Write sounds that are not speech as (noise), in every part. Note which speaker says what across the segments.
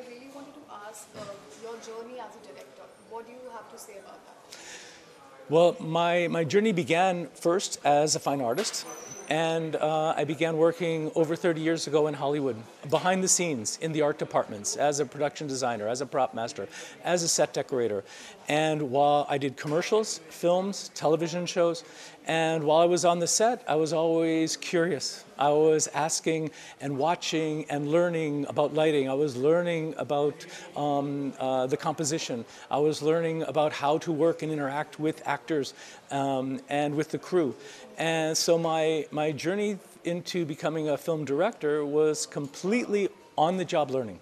Speaker 1: I really wanted to ask uh, your journey as a director. What do you have to say about that?
Speaker 2: Well, my, my journey began first as a fine artist, and uh, I began working over 30 years ago in Hollywood, behind the scenes in the art departments, as a production designer, as a prop master, as a set decorator. And while I did commercials, films, television shows, and while I was on the set, I was always curious. I was asking and watching and learning about lighting. I was learning about um, uh, the composition. I was learning about how to work and interact with actors um, and with the crew. And so my, my journey into becoming a film director was completely on the job learning.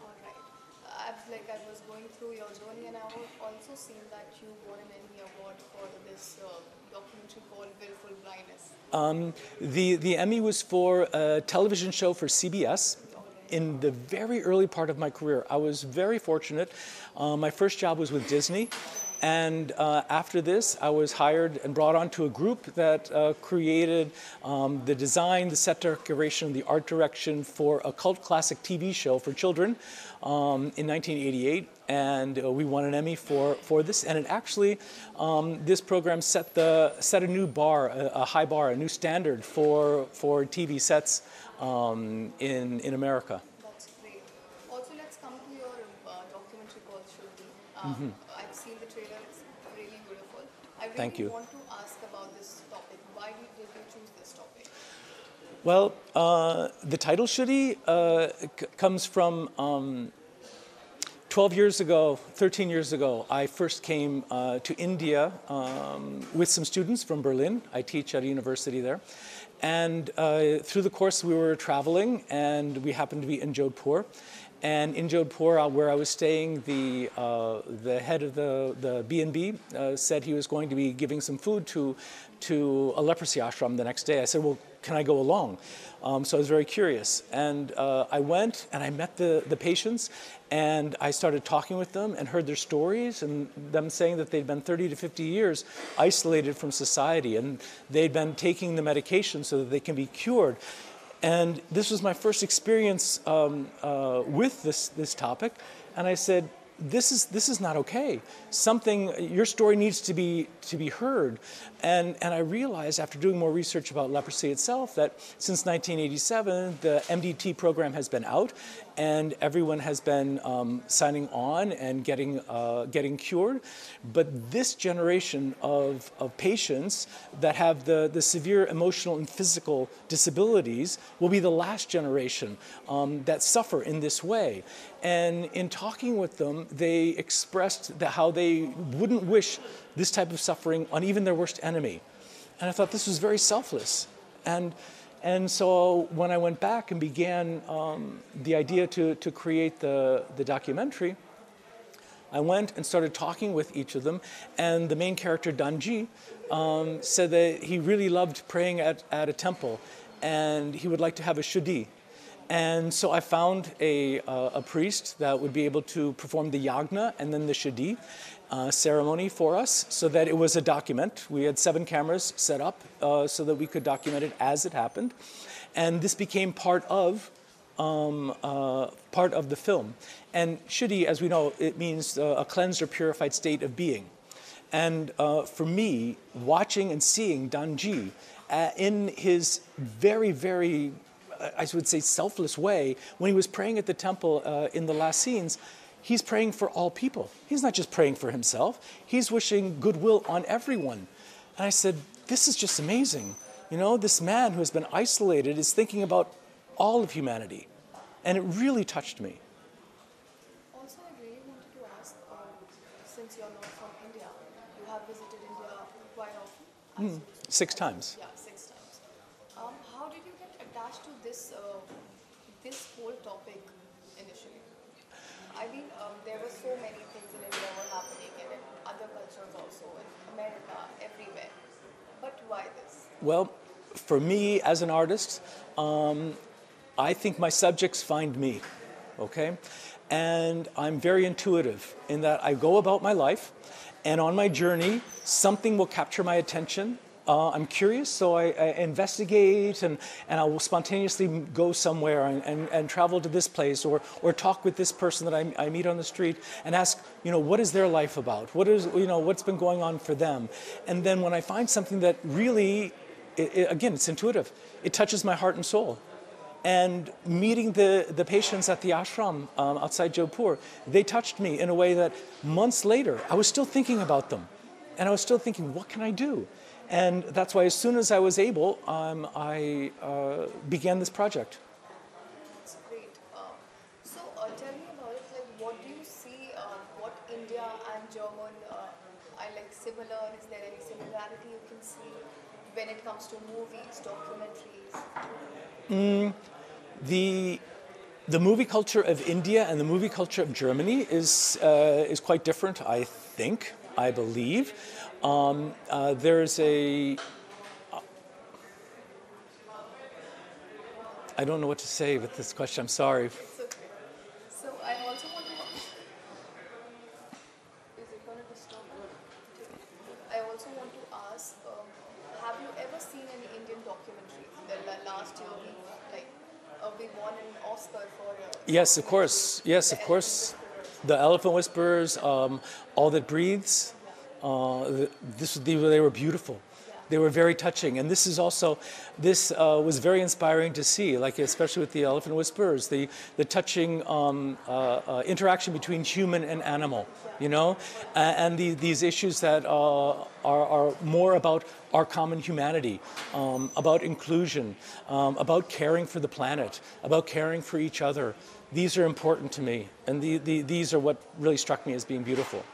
Speaker 1: All right. I've, like I was going through your journey, and I've also seen that you won an Emmy Award for this uh, documentary called Willful Blindness.
Speaker 2: Um, the, the Emmy was for a television show for CBS in the very early part of my career. I was very fortunate. Uh, my first job was with Disney. And uh, after this, I was hired and brought onto a group that uh, created um, the design, the set decoration, the art direction for a cult classic TV show for children um, in 1988. And uh, we won an Emmy for, for this. And it actually, um, this program set, the, set a new bar, a, a, high bar, a new standard for, for TV sets um, in, in America.
Speaker 1: That's great. Also, let's come to your uh, documentary called Shuddhi. Um, mm-hmm. I've seen the trailer, it's really beautiful. I really
Speaker 2: Thank you.
Speaker 1: want to ask about this topic. Why did you choose this topic?
Speaker 2: Well, uh, the title Shuddhi uh, comes from. Um, 12 years ago, 13 years ago, I first came uh, to India um, with some students from Berlin. I teach at a university there. And uh, through the course, we were traveling, and we happened to be in Jodhpur. And in Jodhpur, uh, where I was staying, the, uh, the head of the, the B&B uh, said he was going to be giving some food to, to a leprosy ashram the next day. I said, well, can I go along? Um, so I was very curious. And uh, I went and I met the, the patients and I started talking with them and heard their stories and them saying that they'd been 30 to 50 years isolated from society and they'd been taking the medication so that they can be cured. And this was my first experience um, uh, with this, this topic. And I said, this is this is not okay. Something your story needs to be to be heard, and and I realized after doing more research about leprosy itself that since 1987 the MDT program has been out, and everyone has been um, signing on and getting uh, getting cured, but this generation of of patients that have the the severe emotional and physical disabilities will be the last generation um, that suffer in this way, and in talking with them they expressed that how they wouldn't wish this type of suffering on even their worst enemy. And I thought this was very selfless. And, and so when I went back and began um, the idea to, to create the, the documentary, I went and started talking with each of them. And the main character, Danji, um, said that he really loved praying at, at a temple and he would like to have a shuddhi, and so I found a, uh, a priest that would be able to perform the yagna and then the shuddhi uh, ceremony for us so that it was a document. We had seven cameras set up uh, so that we could document it as it happened. And this became part of um, uh, part of the film. And shuddhi, as we know, it means uh, a cleansed or purified state of being. And uh, for me, watching and seeing Danji uh, in his very, very I would say, selfless way, when he was praying at the temple in the last scenes, he's praying for all people. He's not just praying for himself, he's wishing goodwill on everyone. And I said, This is just amazing. You know, this man who has been isolated is thinking about all of humanity. And it really touched me.
Speaker 1: Also, I really wanted to ask um, since you're not from India, you have visited India quite often?
Speaker 2: Mm, six times.
Speaker 1: Yeah, six times. Um, how did you get attached to this uh, this whole topic initially? I mean, um, there were so many things in India were happening and in other cultures also, in America, everywhere. But why this?
Speaker 2: Well, for me as an artist, um, I think my subjects find me, okay? And I'm very intuitive in that I go about my life, and on my journey, something will capture my attention, Uh, I'm curious, so I, I, investigate and, and I will spontaneously go somewhere and, and, and, travel to this place or, or talk with this person that I, I, meet on the street and ask, you know, what is their life about? What is, you know, what's been going on for them? And then when I find something that really, it, it, again, it's intuitive, it touches my heart and soul. And meeting the, the patients at the ashram um, outside Jodhpur, they touched me in a way that months later, I was still thinking about them. And I was still thinking, what can I do? And that's why, as soon as I was able, um, I uh, began this project.
Speaker 1: That's great. Uh, so, uh, tell me about it. Like, what do you see? Uh, what India and German uh, are like similar? Is there any similarity you can see when it comes to movies, documentaries?
Speaker 2: Mm, the the movie culture of India and the movie culture of Germany is uh, is quite different, I think, I believe. Um, uh, there's a I don't know what to say with this question. I'm sorry.
Speaker 1: So I also want to. Is it going to disturb? I also want to ask: um, Have you ever seen any Indian documentary? The last year, like uh, we won an Oscar for. Uh,
Speaker 2: yes, of course. Yes, of course. The Elephant Whisperers, um, All That Breathes. Uh, this, they were beautiful. They were very touching, and this is also, this uh, was very inspiring to see, like especially with the Elephant Whisperers, the the touching um, uh, uh interaction between human and animal, you know, and the, these issues that uh, are, are more about our common humanity, um, about inclusion, um, about caring for the planet, about caring for each other. These are important to me, and the, the, these are what really struck me as being beautiful.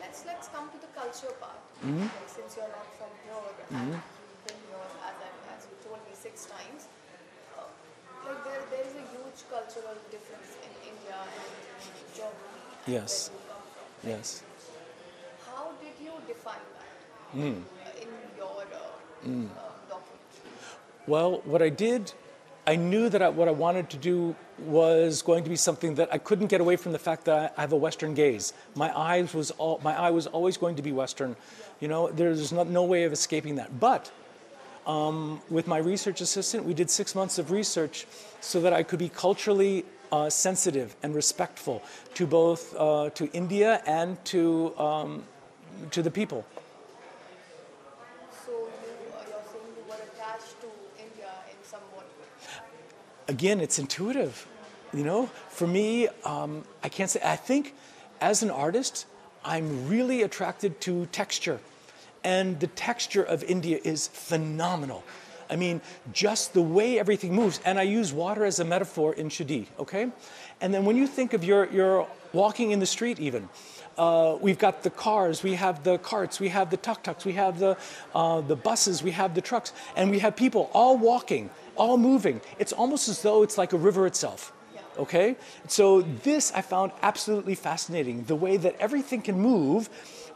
Speaker 1: Let's let's come to the culture part. Mm-hmm. Like, since you're not from here, mm-hmm. you've been here as, as you told me six times. Uh, like there, there is a huge cultural difference in India and Germany. And
Speaker 2: yes. Yes.
Speaker 1: How did you define that? Mm mm.
Speaker 2: Well, what I did, I knew that I, what I wanted to do was going to be something that I couldn't get away from the fact that I have a Western gaze. My eyes was all, my eye was always going to be Western. You know, there's no, no way of escaping that. But um, with my research assistant, we did six months of research so that I could be culturally uh, sensitive and respectful to both uh, to India and to um, to the people. Again, it's intuitive. You know, for me, um, I can't say, I think as an artist, I'm really attracted to texture. And the texture of India is phenomenal. I mean, just the way everything moves. And I use water as a metaphor in Shuddhi, okay? And then when you think of your, your walking in the street, even, uh, we've got the cars, we have the carts, we have the tuk tuks, we have the, uh, the buses, we have the trucks, and we have people all walking all moving. It's almost as though it's like a river itself. Okay? So, this I found absolutely fascinating the way that everything can move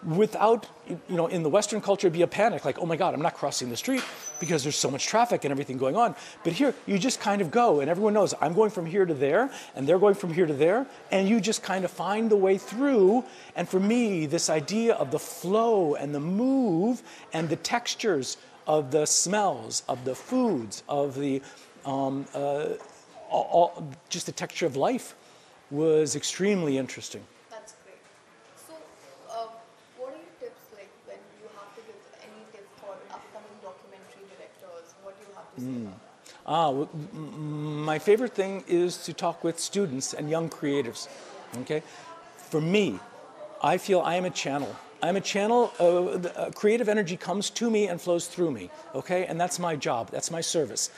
Speaker 2: without, you know, in the Western culture, be a panic like, oh my God, I'm not crossing the street because there's so much traffic and everything going on. But here, you just kind of go, and everyone knows I'm going from here to there, and they're going from here to there, and you just kind of find the way through. And for me, this idea of the flow and the move and the textures of the smells, of the foods, of the um, uh, all, all, just the texture of life was extremely interesting.
Speaker 1: That's great. So, uh, what are your tips like when you have to give any tip for upcoming documentary directors? What do you have to say? Mm.
Speaker 2: Ah, my favorite thing is to talk with students and young creatives. Okay, for me, I feel I am a channel I'm a channel, uh, uh, creative energy comes to me and flows through me, okay? And that's my job, that's my service.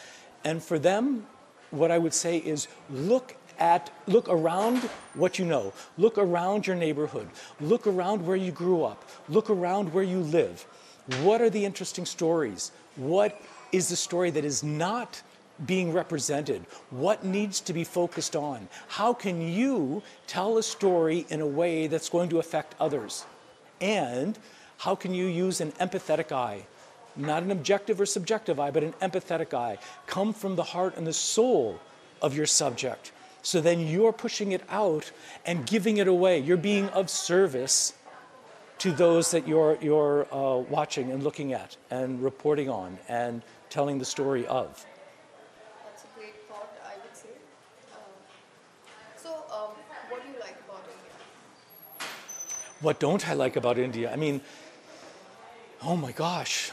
Speaker 2: And for them, what I would say is look at, look around what you know, look around your neighborhood, look around where you grew up, look around where you live. What are the interesting stories? What is the story that is not being represented? What needs to be focused on? How can you tell a story in a way that's going to affect others? And how can you use an empathetic eye? Not an objective or subjective eye, but an empathetic eye. Come from the heart and the soul of your subject. So then you're pushing it out and giving it away. You're being of service to those that you're, you're uh, watching and looking at and reporting on and telling the story of.
Speaker 1: That's a great thought, I would say. Um, so, um, what do you like about India?
Speaker 2: What don't I like about India? I mean, oh my gosh.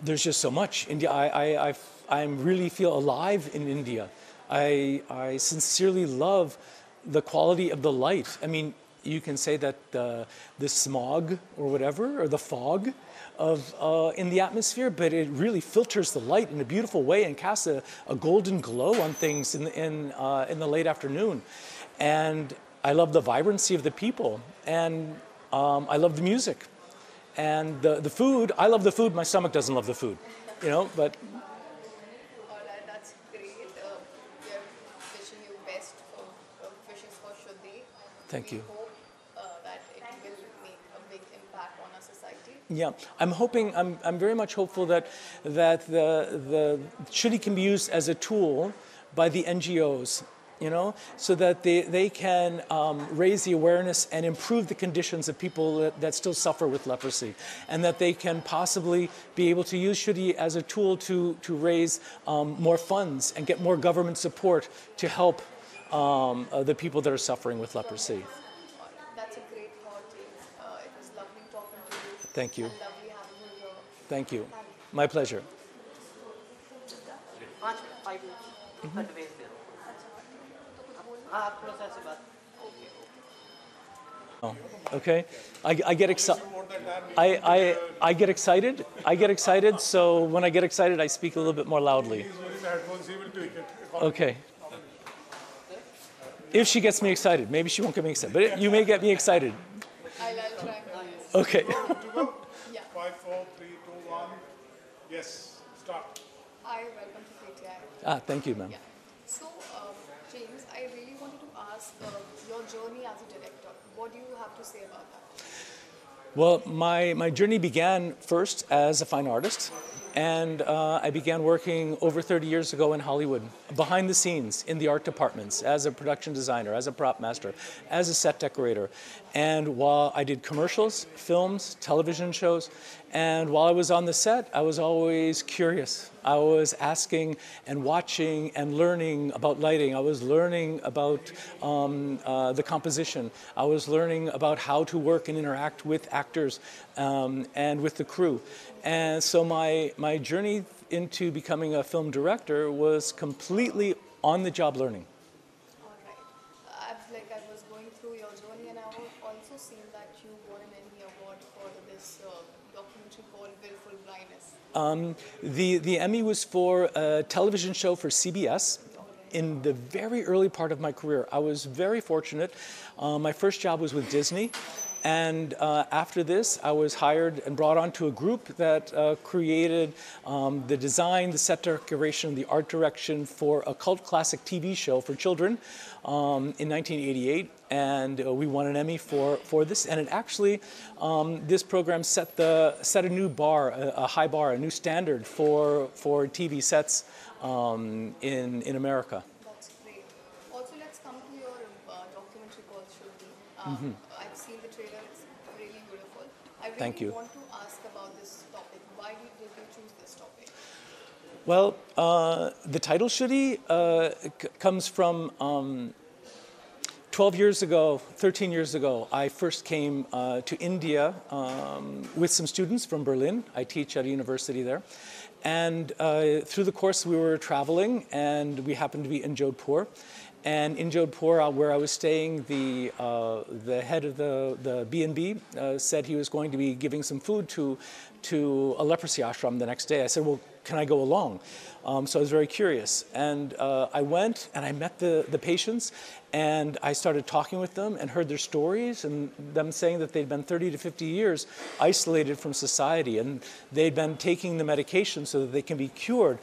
Speaker 2: There's just so much. India, I, I, I, I really feel alive in India. I, I sincerely love the quality of the light. I mean, you can say that the, the smog or whatever, or the fog of, uh, in the atmosphere, but it really filters the light in a beautiful way and casts a, a golden glow on things in, in, uh, in the late afternoon. And I love the vibrancy of the people, and um, I love the music. And the, the food, I love the food, my stomach doesn't love the food, you know, but
Speaker 1: All right, that's great. Uh, we are wishing you best for uh, wishes for Shuddhi.
Speaker 2: Thank
Speaker 1: we
Speaker 2: you.
Speaker 1: hope uh, that it will make a big impact on our society.
Speaker 2: Yeah, I'm hoping, I'm, I'm very much hopeful that, that the, the Shuddhi can be used as a tool by the NGOs, you know, so that they, they can um, raise the awareness and improve the conditions of people that, that still suffer with leprosy, and that they can possibly be able to use Shuddhi as a tool to, to raise um, more funds and get more government support to help um, uh, the people that are suffering with leprosy.
Speaker 1: All right, That's a great thought, James. Uh, it was lovely talking to you.
Speaker 2: Thank you. Thank you. My pleasure.
Speaker 3: Mm-hmm.
Speaker 2: Oh, okay. I, I get excited. I, I, I get excited. I get excited. So when I get excited, I speak a little bit more loudly. Okay. If she gets me excited, maybe she won't get me excited, but it, you may get me excited. Okay. (laughs)
Speaker 1: Yeah.
Speaker 4: Five, four, three, two, one. Yes, start.
Speaker 1: Hi, welcome to PTI.
Speaker 2: Ah, thank you, ma'am.
Speaker 1: Yeah. So, um, James, I really wanted to ask uh, your journey as a director. What do you have to say about that?
Speaker 2: Well, my, my journey began first as a fine artist, and uh, I began working over 30 years ago in Hollywood, behind the scenes in the art departments, as a production designer, as a prop master, as a set decorator. And while I did commercials, films, television shows, and while I was on the set, I was always curious. I was asking and watching and learning about lighting. I was learning about um, uh, the composition. I was learning about how to work and interact with actors um, and with the crew. And so my, my journey into becoming a film director was completely on the job learning.
Speaker 1: All right. I've, like I was going through your journey, and I've also seen that you won an Emmy award for this uh, documentary called Willful Blindness.
Speaker 2: Um, the, the Emmy was for a television show for CBS. In the very early part of my career, I was very fortunate. Uh, my first job was with Disney. And uh, after this, I was hired and brought onto a group that uh, created um, the design, the set decoration, the art direction for a cult classic TV show for children um, in 1988. And uh, we won an Emmy for, for this. And it actually, um, this program set, the, set a new bar, a, a high bar, a new standard for, for TV sets um, in, in America.
Speaker 1: That's great. Also, let's come to your uh, documentary called Shuddhi. Um, I've seen the trailer; it's really beautiful. I really
Speaker 2: Thank you.
Speaker 1: want to ask about this topic. Why did, you choose this topic?
Speaker 2: Well, uh, the title Shuddhi uh, comes from um, 12 years ago, 13 years ago, I first came uh, to India um, with some students from Berlin. I teach at a university there. And uh, through the course, we were traveling, and we happened to be in Jodhpur. And in Jodhpur, uh, where I was staying, the, uh, the head of the, the B&B uh, said he was going to be giving some food to, to a leprosy ashram the next day. I said, well, can I go along? Um, so I was very curious. And uh, I went and I met the, the patients and I started talking with them and heard their stories and them saying that they'd been 30 to 50 years isolated from society and they'd been taking the medication so that they can be cured.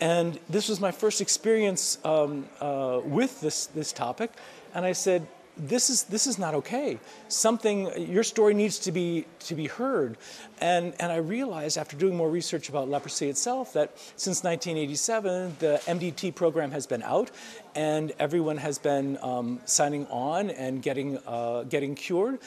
Speaker 2: And this was my first experience um, uh, with this, this topic. And I said, this is, this is not okay. Something, your story needs to be, to be heard. And, and I realized after doing more research about leprosy itself that since 1987, the MDT program has been out and everyone has been um, signing on and getting, uh, getting cured.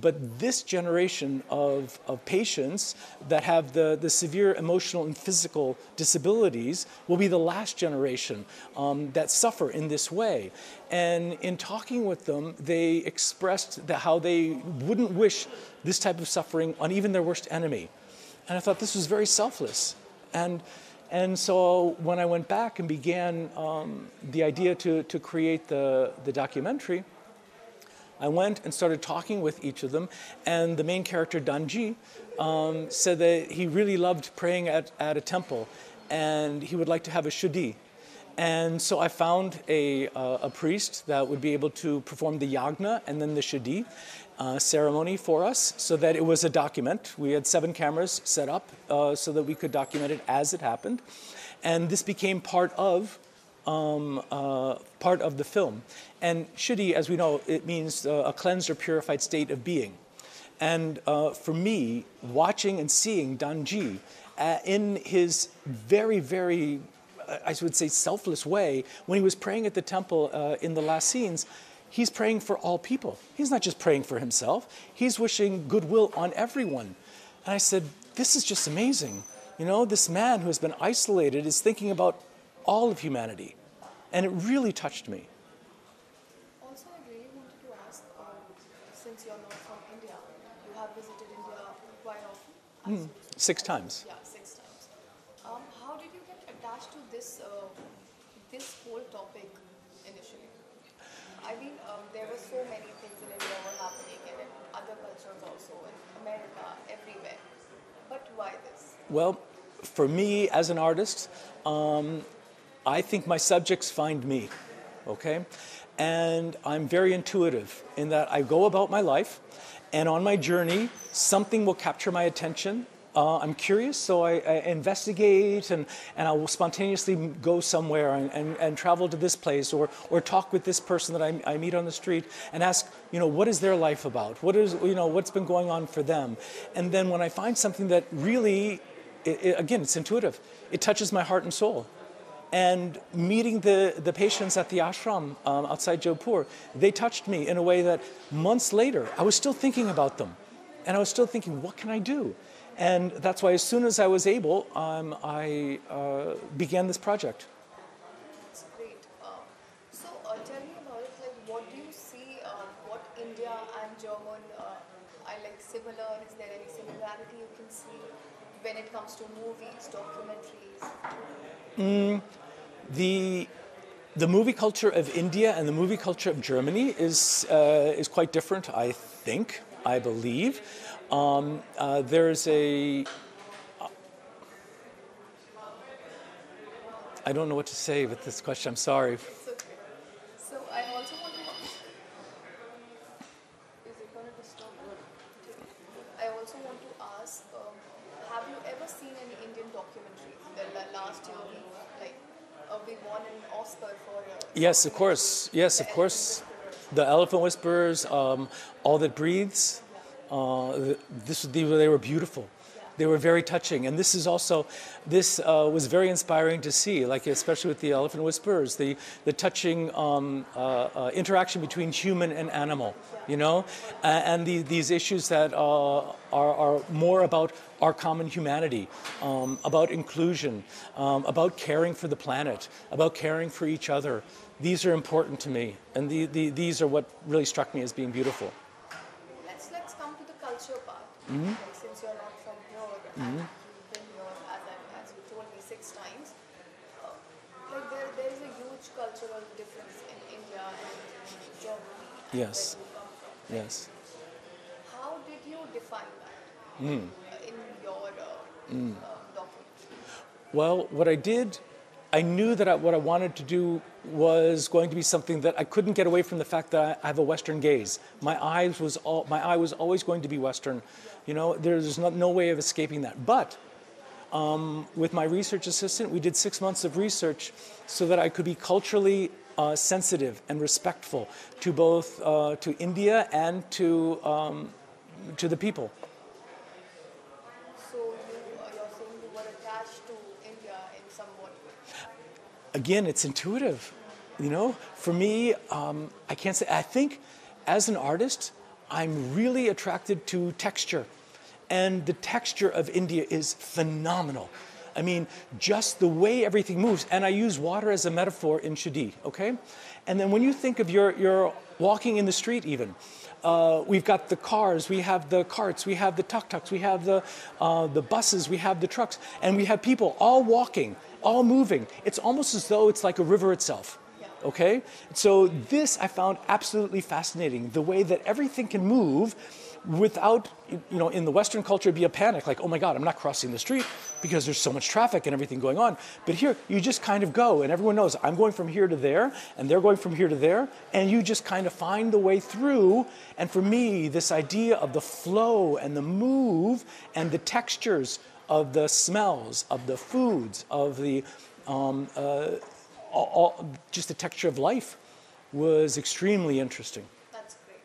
Speaker 2: But this generation of, of patients that have the, the severe emotional and physical disabilities will be the last generation um, that suffer in this way. And in talking with them, they expressed how they wouldn't wish this type of suffering on even their worst enemy. And I thought this was very selfless. And and so when I went back and began um, the idea to, to create the, the documentary, I went and started talking with each of them. And the main character, Danji, um, said that he really loved praying at, at a temple and he would like to have a shuddhi. And so I found a, uh, a priest that would be able to perform the yagna and then the shuddhi uh, ceremony for us so that it was a document. We had seven cameras set up uh, so that we could document it as it happened. And this became part of um, uh, part of the film. And shuddhi, as we know, it means uh, a cleansed or purified state of being. And uh, for me, watching and seeing Danji uh, in his very, very, I would say, selfless way, when he was praying at the temple in the last scenes, he's praying for all people. He's not just praying for himself, he's wishing goodwill on everyone. And I said, This is just amazing. You know, this man who has been isolated is thinking about all of humanity. And it really touched me.
Speaker 1: Also, I really wanted to ask, um, since you're not from India, you have visited India quite often.
Speaker 2: Mm, six times.
Speaker 1: Yeah, six times. Um, how did you get attached to this uh, this whole topic initially? I mean, um, there were so many things in India were happening, and in other cultures also, in America, everywhere. But why this?
Speaker 2: Well, for me as an artist, um, I think my subjects find me, okay? And I'm very intuitive in that I go about my life, and on my journey, something will capture my attention. Uh, I'm curious, so I, I, investigate and, and I will spontaneously go somewhere and, and, and, travel to this place or, or talk with this person that I, I meet on the street and ask, you know, what is their life about? What is, you know, what's been going on for them? And then when I find something that really, it, it, again, it's intuitive, it touches my heart and soul and meeting the, the patients at the ashram um, outside Jodhpur, they touched me in a way that months later, I was still thinking about them. And I was still thinking, what can I do? And that's why, as soon as I was able, um, I uh, began this project.
Speaker 1: That's great. Um, so, uh, tell me about it. Like, what do you see? Uh, what India and German uh, are like similar? Is there any similarity you can see when it comes to movies, documentaries?
Speaker 2: Mm, the the movie culture of India and the movie culture of Germany is uh, is quite different. I think, I believe. Um, uh, there's a. I don't know what to say with this question. I'm sorry.
Speaker 1: It's okay. So, I also want to. Is it going to disturb? I also want to ask um, Have you ever seen any Indian documentaries? The la- last year, we, like, uh, we won an Oscar for. Uh,
Speaker 2: Yes, of course. Yes, of course. The Elephant Whisperers, um, All That Breathes. Uh, this, they, were, they were beautiful. They were very touching, and this is also this uh, was very inspiring to see, like especially with the Elephant Whisperers, the the touching um, uh, uh, interaction between human and animal, you know, and the, these issues that uh, are, are more about our common humanity, um, about inclusion, um, about caring for the planet, about caring for each other. These are important to me, and the, the, these are what really struck me as being beautiful.
Speaker 1: Let's let's come to the culture part.
Speaker 2: Mm-hmm.
Speaker 1: Like, since you're not from here and you've been here, as, I, as you told me, six times. Uh, like there, there is a huge cultural difference in India and Germany. and
Speaker 2: Yes.
Speaker 1: where you come from.
Speaker 2: Yes.
Speaker 1: How did you define that
Speaker 2: Mm.
Speaker 1: in your uh, uh, document?
Speaker 2: Well, what I did, I knew that I, what I wanted to do was going to be something that I couldn't get away from the fact that I have a Western gaze. My eyes was all, my eye was always going to be Western. You know, there's no, no way of escaping that. But um, with my research assistant, we did six months of research so that I could be culturally uh, sensitive and respectful to both uh, to India and to um, to the people.
Speaker 1: So you, uh, you're saying you were attached to India in somewhat way.
Speaker 2: Again, it's intuitive. You know, for me, um, I can't say, I think as an artist, I'm really attracted to texture. And the texture of India is phenomenal. I mean, just the way everything moves. And I use water as a metaphor in Shuddhi, okay? And then when you think of your, your walking in the street, even, uh, we've got the cars, we have the carts, we have the tuk-tuks, we have the, uh, the buses, we have the trucks, and we have people all walking, all moving. It's almost as though it's like a river itself. Okay? So this I found absolutely fascinating, the way that everything can move without, you know, in the Western culture, be a panic, like, oh my God, I'm not crossing the street because there's so much traffic and everything going on. But here, you just kind of go, and everyone knows I'm going from here to there, and they're going from here to there, and you just kind of find the way through. And for me, this idea of the flow and the move and the textures of the smells, of the foods, of the um, uh, all, all, just the texture of life was extremely interesting.
Speaker 1: That's great.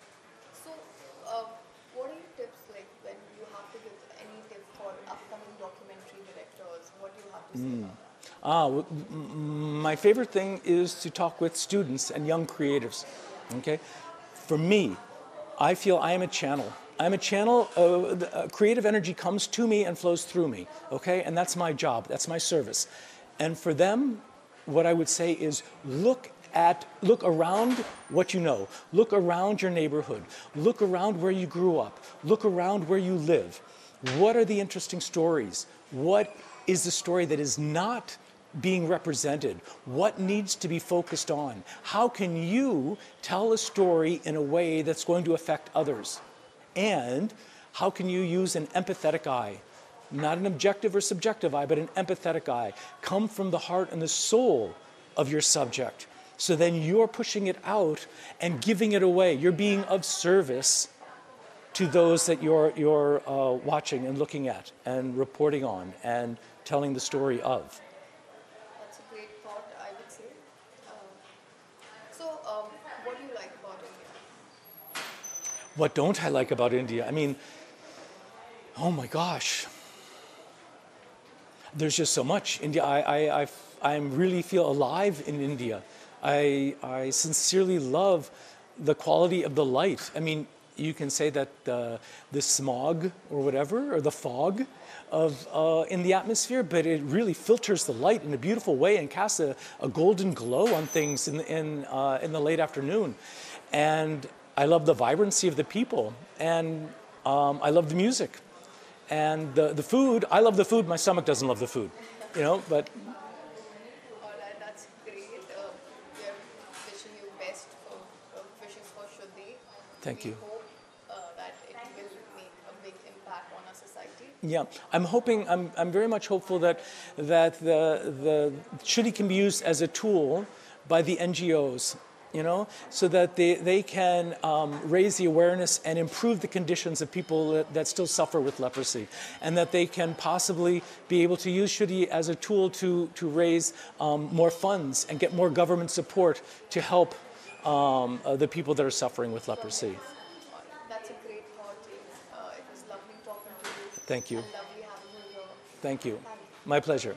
Speaker 1: So, uh, what are your tips like when you have to give any tip for upcoming documentary directors? What do you have to say
Speaker 2: Hmm.
Speaker 1: about that?
Speaker 2: Ah, my favorite thing is to talk with students and young creatives. Okay, for me, I feel I am a channel. I'm a channel. Uh, the, uh, creative energy comes to me and flows through me. Okay, and that's my job. That's my service. And for them, what I would say is look at look around what you know. Look around your neighborhood. Look around where you grew up. Look around where you live. What are the interesting stories? What is the story that is not being represented? What needs to be focused on? How can you tell a story in a way that's going to affect others? And how can you use an empathetic eye? Not an objective or subjective eye, but an empathetic eye. Come from the heart and the soul of your subject. So then you're pushing it out and giving it away. You're being of service to those that you're, you're uh, watching and looking at and reporting on and telling the story of.
Speaker 1: That's a great thought, I would say. Um, so, um, what do you like about India?
Speaker 2: What don't I like about India? I mean, oh my gosh. There's just so much. India, I, I, I, I really feel alive in India. I, I sincerely love the quality of the light. I mean, you can say that uh, the smog or whatever, or the fog of, uh, in the atmosphere, but it really filters the light in a beautiful way and casts a, a golden glow on things in, in, uh, in the late afternoon. And I love the vibrancy of the people, and um, I love the music. And the, the food, I love the food, my stomach doesn't love the food, you know, but
Speaker 1: All right, that's great. Uh, we are wishing you best for uh, wishes for Shuddhi.
Speaker 2: Thank
Speaker 1: we
Speaker 2: you.
Speaker 1: hope uh, that it will make a big impact on our society.
Speaker 2: Yeah, I'm hoping, I'm, I'm very much hopeful that, that the, the Shuddhi can be used as a tool by the NGOs, you know, so that they, they can um, raise the awareness and improve the conditions of people that, that still suffer with leprosy, and that they can possibly be able to use Shuddhi as a tool to, to raise um, more funds and get more government support to help um, uh, the people that are suffering with leprosy.
Speaker 1: That's a great thought, Uh, it was lovely talking to you.
Speaker 2: Thank you.
Speaker 1: And lovely having you here.
Speaker 2: Thank you. My pleasure.